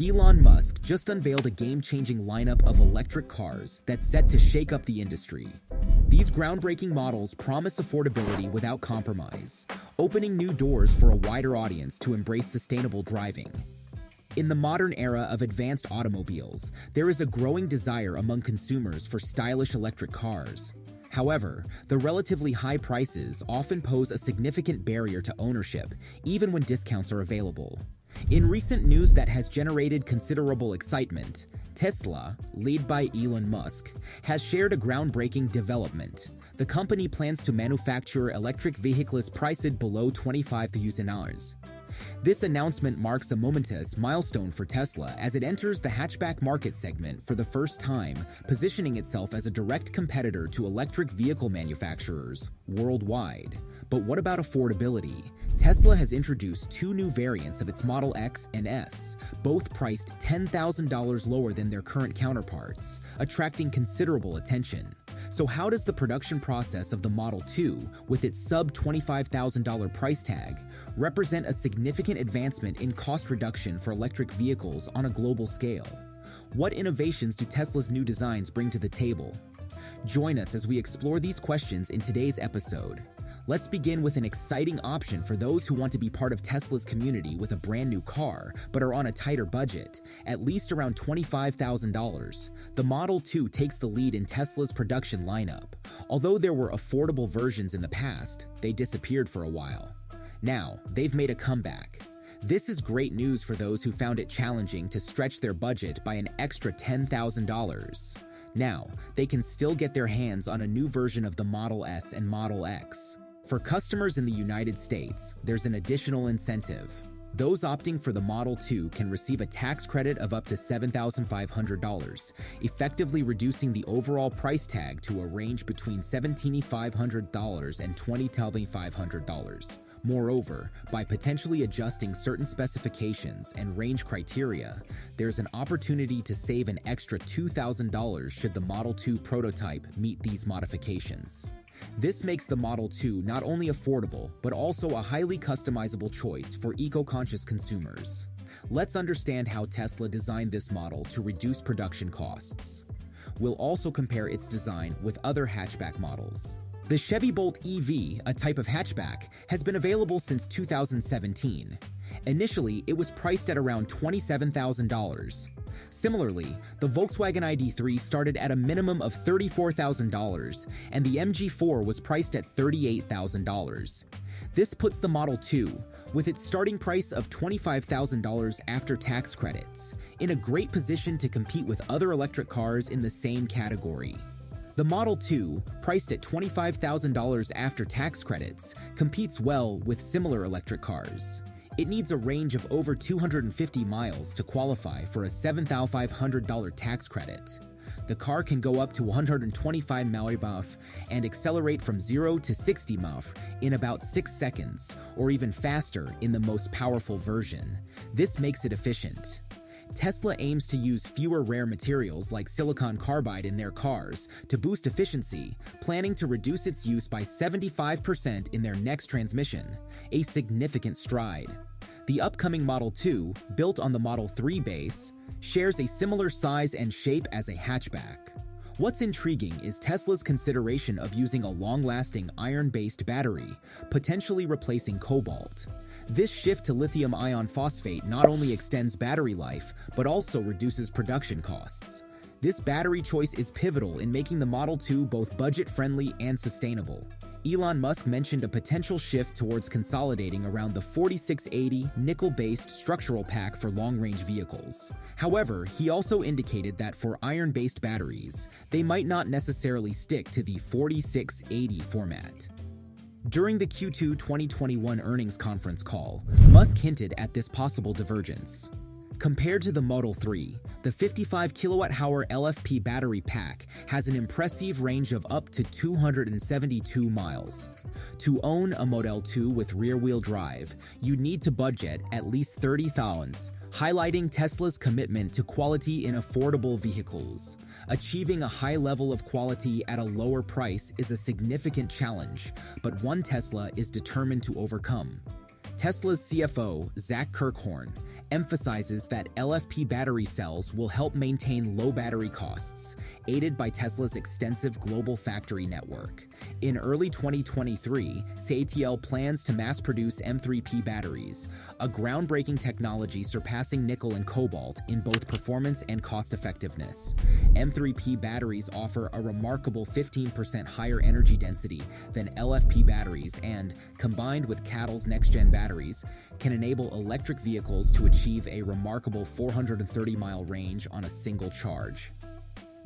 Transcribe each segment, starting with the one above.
Elon Musk just unveiled a game-changing lineup of electric cars that's set to shake up the industry. These groundbreaking models promise affordability without compromise, opening new doors for a wider audience to embrace sustainable driving. In the modern era of advanced automobiles, there is a growing desire among consumers for stylish electric cars. However, the relatively high prices often pose a significant barrier to ownership, even when discounts are available. In recent news that has generated considerable excitement, Tesla, led by Elon Musk, has shared a groundbreaking development. The company plans to manufacture electric vehicles priced below $25,000. This announcement marks a momentous milestone for Tesla as it enters the hatchback market segment for the first time, positioning itself as a direct competitor to electric vehicle manufacturers worldwide. But what about affordability? Tesla has introduced two new variants of its Model X and S, both priced $10,000 lower than their current counterparts, attracting considerable attention. So, how does the production process of the Model 2, with its sub $25,000 price tag, represent a significant advancement in cost reduction for electric vehicles on a global scale? What innovations do Tesla's new designs bring to the table? Join us as we explore these questions in today's episode. Let's begin with an exciting option for those who want to be part of Tesla's community with a brand new car, but are on a tighter budget, at least around $25,000. The Model 2 takes the lead in Tesla's production lineup. Although there were affordable versions in the past, they disappeared for a while. Now, they've made a comeback. This is great news for those who found it challenging to stretch their budget by an extra $10,000. Now, they can still get their hands on a new version of the Model S and Model X. For customers in the United States, there's an additional incentive. Those opting for the Model 2 can receive a tax credit of up to $7,500, effectively reducing the overall price tag to a range between $17,500 and $20,500. Moreover, by potentially adjusting certain specifications and range criteria, there's an opportunity to save an extra $2,000 should the Model 2 prototype meet these modifications. This makes the Model 2 not only affordable, but also a highly customizable choice for eco-conscious consumers. Let's understand how Tesla designed this model to reduce production costs. We'll also compare its design with other hatchback models. The Chevy Bolt EV, a type of hatchback, has been available since 2017. Initially, it was priced at around $27,000. Similarly, the Volkswagen ID3 started at a minimum of $34,000, and the MG4 was priced at $38,000. This puts the Model 2, with its starting price of $25,000 after tax credits, in a great position to compete with other electric cars in the same category. The Model 2, priced at $25,000 after tax credits, competes well with similar electric cars. It needs a range of over 250 miles to qualify for a $7,500 tax credit. The car can go up to 125 mph and accelerate from 0 to 60 mph in about 6 seconds, or even faster in the most powerful version. This makes it efficient. Tesla aims to use fewer rare materials like silicon carbide in their cars to boost efficiency, planning to reduce its use by 75% in their next transmission, a significant stride. The upcoming Model 2, built on the Model 3 base, shares a similar size and shape as a hatchback. What's intriguing is Tesla's consideration of using a long-lasting iron-based battery, potentially replacing cobalt. This shift to lithium iron phosphate not only extends battery life, but also reduces production costs. This battery choice is pivotal in making the Model 2 both budget-friendly and sustainable. Elon Musk mentioned a potential shift towards consolidating around the 4680 nickel based structural pack for long range vehicles. However, he also indicated that for iron based batteries, they might not necessarily stick to the 4680 format. During the Q2 2021 earnings conference call, Musk hinted at this possible divergence. Compared to the Model 3, the 55 kilowatt-hour LFP battery pack has an impressive range of up to 272 miles. To own a Model 2 with rear-wheel drive, you need to budget at least 30 thousands, highlighting Tesla's commitment to quality in affordable vehicles. Achieving a high level of quality at a lower price is a significant challenge, but one Tesla is determined to overcome. Tesla's CFO, Zach Kirkhorn, emphasizes that LFP battery cells will help maintain low battery costs, aided by Tesla's extensive global factory network. In early 2023, CATL plans to mass produce M3P batteries, a groundbreaking technology surpassing nickel and cobalt in both performance and cost effectiveness. M3P batteries offer a remarkable 15% higher energy density than LFP batteries and, combined with CATL's next gen batteries, can enable electric vehicles to achieve a remarkable 430 mile range on a single charge.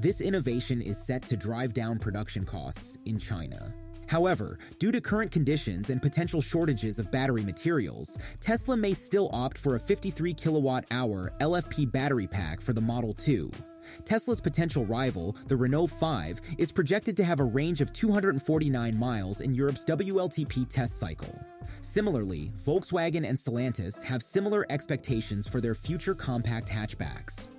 This innovation is set to drive down production costs in China. However, due to current conditions and potential shortages of battery materials, Tesla may still opt for a 53 kilowatt hour LFP battery pack for the Model 2. Tesla's potential rival, the Renault 5, is projected to have a range of 249 miles in Europe's WLTP test cycle. Similarly, Volkswagen and Stellantis have similar expectations for their future compact hatchbacks.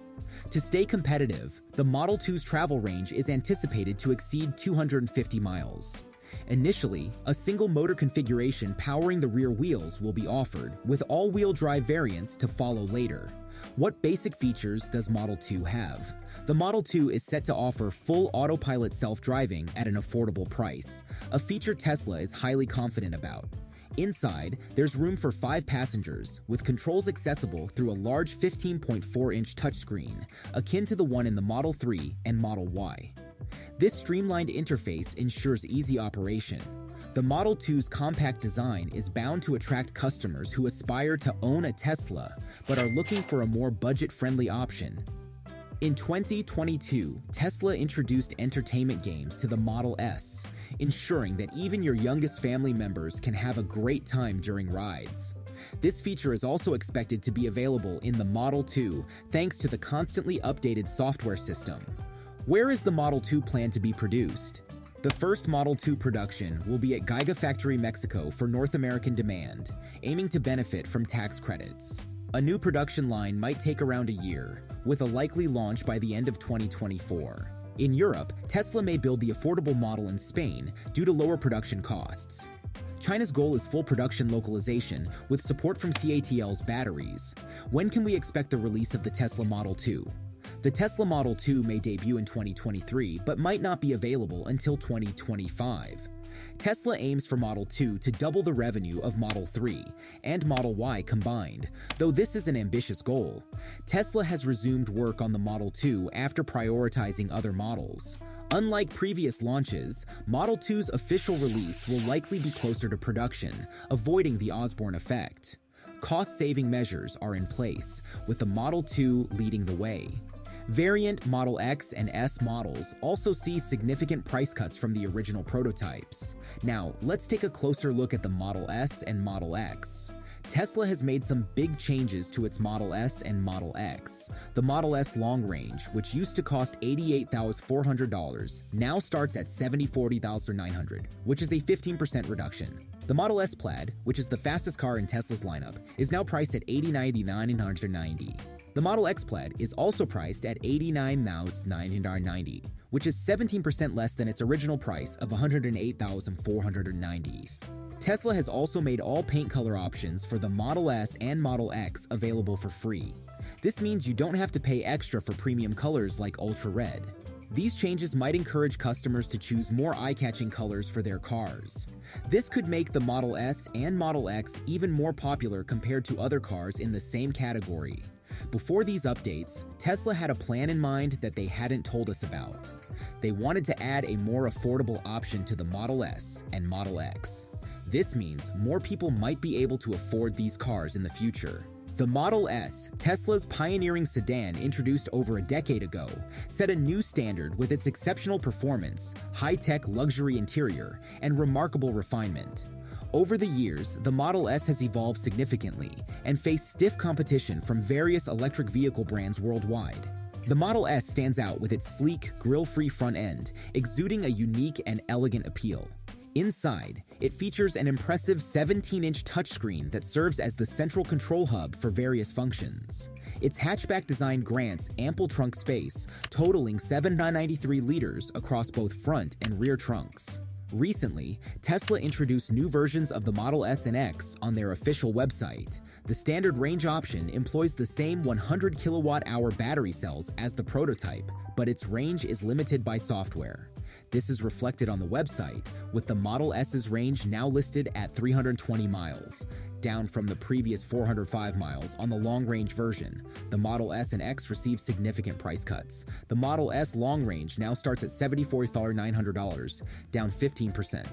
To stay competitive, the Model 2's travel range is anticipated to exceed 250 miles. Initially, a single motor configuration powering the rear wheels will be offered, with all wheel drive variants to follow later. What basic features does Model 2 have? The Model 2 is set to offer full autopilot self driving at an affordable price, a feature Tesla is highly confident about. Inside, there's room for five passengers, with controls accessible through a large 15.4 inch touchscreen, akin to the one in the Model 3 and Model Y. This streamlined interface ensures easy operation. The Model 2's compact design is bound to attract customers who aspire to own a Tesla but are looking for a more budget friendly option. In 2022, Tesla introduced entertainment games to the Model S, ensuring that even your youngest family members can have a great time during rides. This feature is also expected to be available in the Model 2 thanks to the constantly updated software system. Where is the Model 2 planned to be produced? The first Model 2 production will be at Gigafactory Mexico for North American demand, aiming to benefit from tax credits. A new production line might take around a year, with a likely launch by the end of 2024. In Europe, Tesla may build the affordable model in Spain due to lower production costs. China's goal is full production localization with support from CATL's batteries. When can we expect the release of the Tesla Model 2? The Tesla Model 2 may debut in 2023, but might not be available until 2025. Tesla aims for Model 2 to double the revenue of Model 3 and Model Y combined, though this is an ambitious goal. Tesla has resumed work on the Model 2 after prioritizing other models. Unlike previous launches, Model 2's official release will likely be closer to production, avoiding the Osborne effect. Cost saving measures are in place, with the Model 2 leading the way. Variant Model X and S models also see significant price cuts from the original prototypes. Now, let's take a closer look at the Model S and Model X. Tesla has made some big changes to its Model S and Model X. The Model S long range, which used to cost $88,400, now starts at $74,900, which is a 15% reduction. The Model S Plaid, which is the fastest car in Tesla's lineup, is now priced at 89,990. The Model X Plaid is also priced at 89,990, which is 17% less than its original price of 108,490. Tesla has also made all paint color options for the Model S and Model X available for free. This means you don't have to pay extra for premium colors like Ultra Red. These changes might encourage customers to choose more eye catching colors for their cars. This could make the Model S and Model X even more popular compared to other cars in the same category. Before these updates, Tesla had a plan in mind that they hadn't told us about. They wanted to add a more affordable option to the Model S and Model X. This means more people might be able to afford these cars in the future. The Model S, Tesla's pioneering sedan introduced over a decade ago, set a new standard with its exceptional performance, high tech luxury interior, and remarkable refinement. Over the years, the Model S has evolved significantly and faced stiff competition from various electric vehicle brands worldwide. The Model S stands out with its sleek, grill free front end, exuding a unique and elegant appeal. Inside, it features an impressive 17 inch touchscreen that serves as the central control hub for various functions. Its hatchback design grants ample trunk space, totaling 793 liters across both front and rear trunks. Recently, Tesla introduced new versions of the Model S and X on their official website. The standard range option employs the same 100 kilowatt hour battery cells as the prototype, but its range is limited by software. This is reflected on the website, with the Model S's range now listed at 320 miles, down from the previous 405 miles on the long range version. The Model S and X received significant price cuts. The Model S long range now starts at $74,900, down 15%.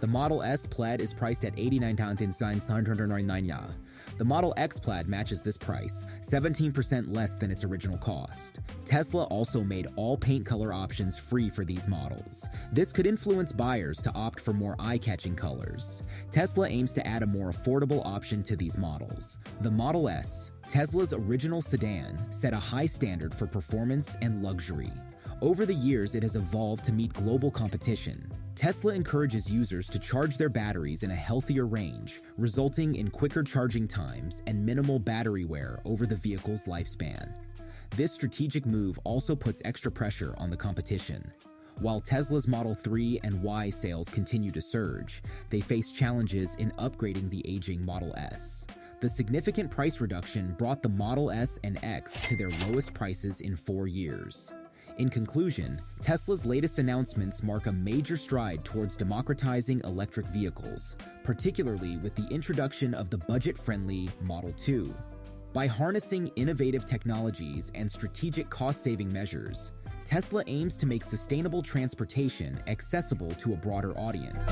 The Model S Plaid is priced at $89,999. The Model X Plaid matches this price, 17% less than its original cost. Tesla also made all paint color options free for these models. This could influence buyers to opt for more eye catching colors. Tesla aims to add a more affordable option to these models. The Model S, Tesla's original sedan, set a high standard for performance and luxury. Over the years, it has evolved to meet global competition. Tesla encourages users to charge their batteries in a healthier range, resulting in quicker charging times and minimal battery wear over the vehicle's lifespan. This strategic move also puts extra pressure on the competition. While Tesla's Model 3 and Y sales continue to surge, they face challenges in upgrading the aging Model S. The significant price reduction brought the Model S and X to their lowest prices in four years. In conclusion, Tesla's latest announcements mark a major stride towards democratizing electric vehicles, particularly with the introduction of the budget friendly Model 2. By harnessing innovative technologies and strategic cost saving measures, Tesla aims to make sustainable transportation accessible to a broader audience.